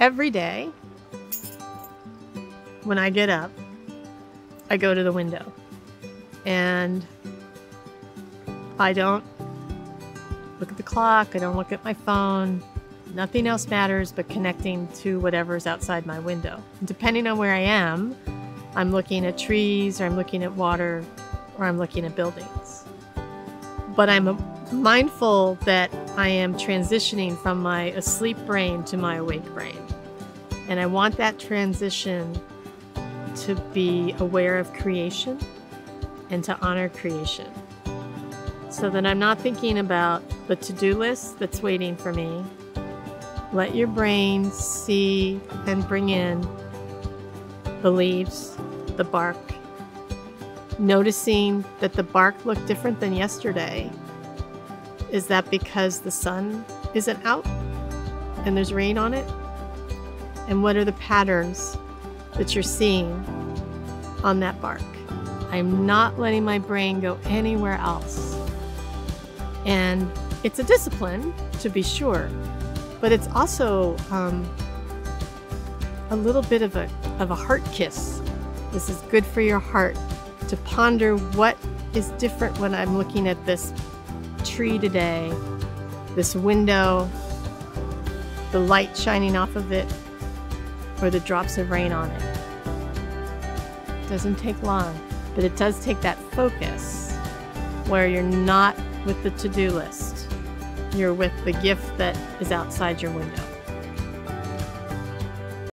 every day when I get up, I go to the window and I don't look at the clock, I don't look at my phone. Nothing else matters but connecting to whatever's outside my window. Depending on where I am, I'm looking at trees, or I'm looking at water, or I'm looking at buildings. But I'm mindful that I am transitioning from my asleep brain to my awake brain. And I want that transition to be aware of creation and to honor creation. So that I'm not thinking about the to do list that's waiting for me. Let your brain see and bring in the leaves, the bark, noticing that the bark looked different than yesterday. Is that because the sun isn't out and there's rain on it? And what are the patterns that you're seeing on that bark? I'm not letting my brain go anywhere else. And it's a discipline, to be sure, but it's also um, a little bit of a, of a heart kiss. This is good for your heart to ponder what is different when I'm looking at this tree today, this window, the light shining off of it, or the drops of rain on it. doesn't take long, but it does take that focus where you're not with the to do list, you're with the gift that is outside your window.